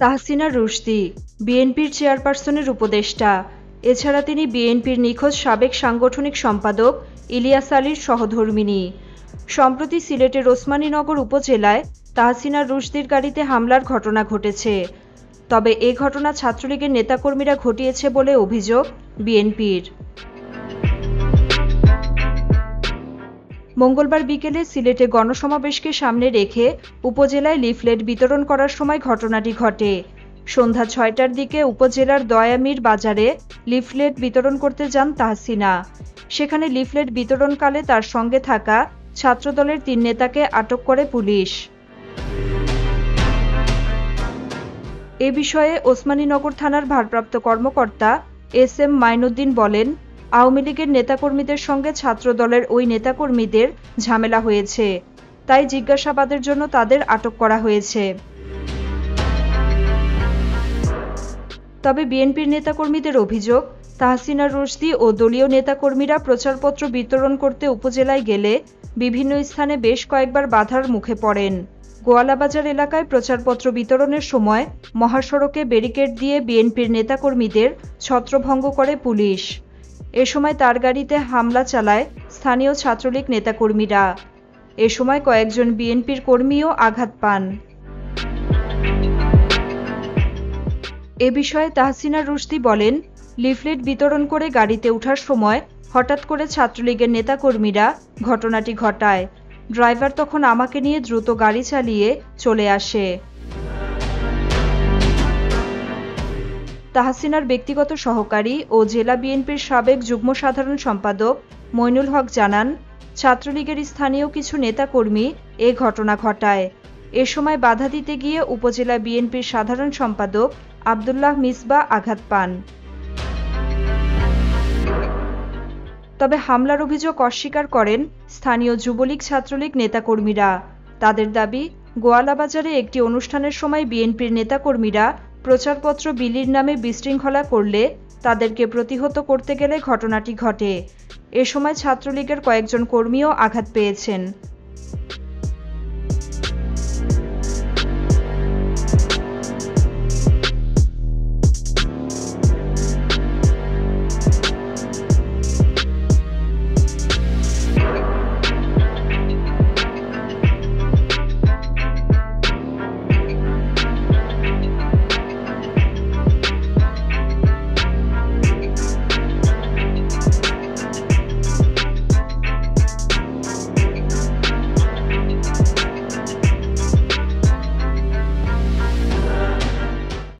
তাহসিনা রুশদি, বিএনপির চেয়ারপারসনের উপদেষ্টা। এছাড়া তিনি বিএনপির নিখোঁজ সাবেক সাংগঠনিক সম্পাদক ইলিয়াস আলীর সহধর্মিনী সম্প্রতি সিলেটের ওসমানীনগর উপজেলায় তাহসিনা রুশদির গাড়িতে হামলার ঘটনা ঘটেছে। তবে এ ঘটনা ছাত্রলীগের নেতাকর্মীরা ঘটিয়েছে বলে অভিযোগ বিএনপির। মঙ্গলবার বিকেলে সিলেটে গণসমাবেশকে সামনে রেখে উপজেলায় লিফলেট বিতরণ করার সময় ঘটনাটি ঘটে। সন্ধ্যা ছয়টার দিকে উপজেলার দয়ামির বাজারে লিফলেট বিতরণ করতে যান তাহসিনা। সেখানে লিফলেট বিতরণকালে তার সঙ্গে থাকা ছাত্রদলের তিন নেতাকে আটক করে পুলিশ। এ বিষয়ে ওসমানীনগর থানার ভারপ্রাপ্ত কর্মকর্তা এস এম মাইনুদ্দিন বলেন আওয়ামী লীগের নেতাকর্মীদের সঙ্গে ছাত্রদলের ওই নেতাকর্মীদের ঝামেলা হয়েছে। তাই জিজ্ঞাসাবাদের জন্য তাদের আটক করা হয়েছে। তবে বিএনপির নেতাকর্মীদের অভিযোগ, তাহসিনা রশদি ও দলীয় নেতাকর্মীরা প্রচারপত্র বিতরণ করতে উপজেলায় গেলে বিভিন্ন স্থানে বেশ কয়েকবার বাধার মুখে পড়েন। গোয়ালাবাজার এলাকায় প্রচারপত্র বিতরণের সময় মহাসড়কে ব্যারিকেড দিয়ে বিএনপির নেতাকর্মীদের ছত্রভঙ্গ করে পুলিশ। এ সময় তার গাড়িতে হামলা চালায় স্থানীয় ছাত্রলীগ নেতাকর্মীরা। এ সময় কয়েকজন বিএনপির কর্মীও আঘাত পান। এ বিষয়ে তাহসিনা রুশদি বলেন, লিফলেট বিতরণ করে গাড়িতে ওঠার সময় হঠাৎ করে ছাত্রলীগের নেতাকর্মীরা ঘটনাটি ঘটায়। ড্রাইভার তখন আমাকে নিয়ে দ্রুত গাড়ি চালিয়ে চলে আসে। তাহসিনার ব্যক্তিগত সহকারী ও জেলা বিএনপির সাবেক যুগ্ম সাধারণ সম্পাদক মইনুল হক জানান, ছাত্রলীগের স্থানীয় কিছু নেতাকর্মী এ ঘটনা ঘটায়। এ সময় বাধা দিতে গিয়ে উপজেলা বিএনপির সাধারণ সম্পাদক আবদুল্লাহ মিসবা আঘাত পান। তবে হামলার অভিযোগ অস্বীকার করেন স্থানীয় যুবলীগ ছাত্রলীগ নেতাকর্মীরা। তাদের দাবি, গোয়ালাবাজারে একটি অনুষ্ঠানের সময় বিএনপির নেতাকর্মীরা প্রচারপত্র বিলির নামে বিশৃঙ্খলা করলে তাদেরকে প্রতিহত করতে গেলে ঘটনাটি ঘটে। এ সময় ছাত্রলীগের কয়েকজন কর্মীও আঘাত পেয়েছেন।